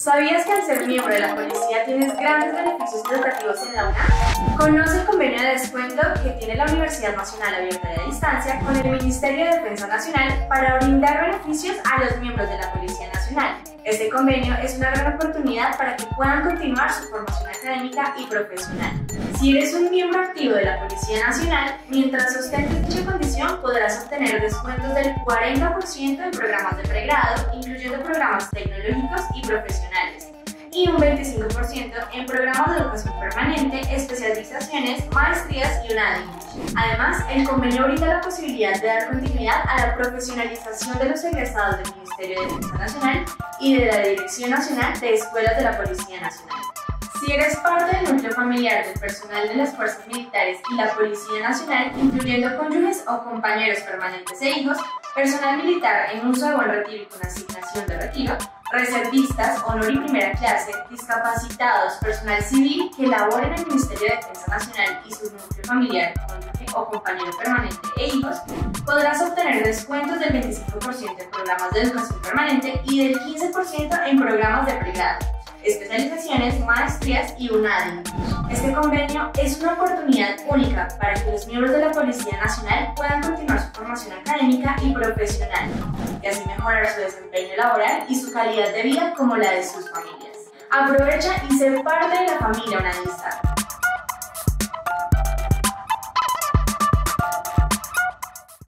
¿Sabías que al ser miembro de la policía tienes grandes beneficios educativos en la UNAM? Conoce el convenio de descuento que tiene la Universidad Nacional Abierta de Distancia con el Ministerio de Defensa Nacional para brindar beneficios a los miembros de la Policía Nacional. Este convenio es una gran oportunidad para que puedan continuar su formación académica y profesional. Si eres un miembro activo de la Policía Nacional, mientras ostentes dicha condición podrás obtener descuentos del 40% en programas de pregrado, incluyendo programas tecnológicos y profesionales y un 25% en programas de educación permanente, especializaciones, maestrías y una Además, el convenio brinda la posibilidad de dar continuidad a la profesionalización de los egresados del Ministerio de Defensa Nacional y de la Dirección Nacional de Escuelas de la Policía Nacional. Si eres parte del núcleo familiar del personal de las fuerzas militares y la Policía Nacional, incluyendo cónyuges o compañeros permanentes e hijos, personal militar en uso de buen retiro y con asignación de retiro, reservistas, honor y primera clase, discapacitados, personal civil que laboren en el Ministerio de Defensa Nacional y su núcleo familiar, cónyuge o compañero permanente e hijos, podrás obtener descuentos del 25% en programas de educación permanente y del 15% en programas de pregrado especializaciones, maestrías y un ADN. Este convenio es una oportunidad única para que los miembros de la Policía Nacional puedan continuar su formación académica y profesional y así mejorar su desempeño laboral y su calidad de vida como la de sus familias. Aprovecha y sé parte de la familia Unadista.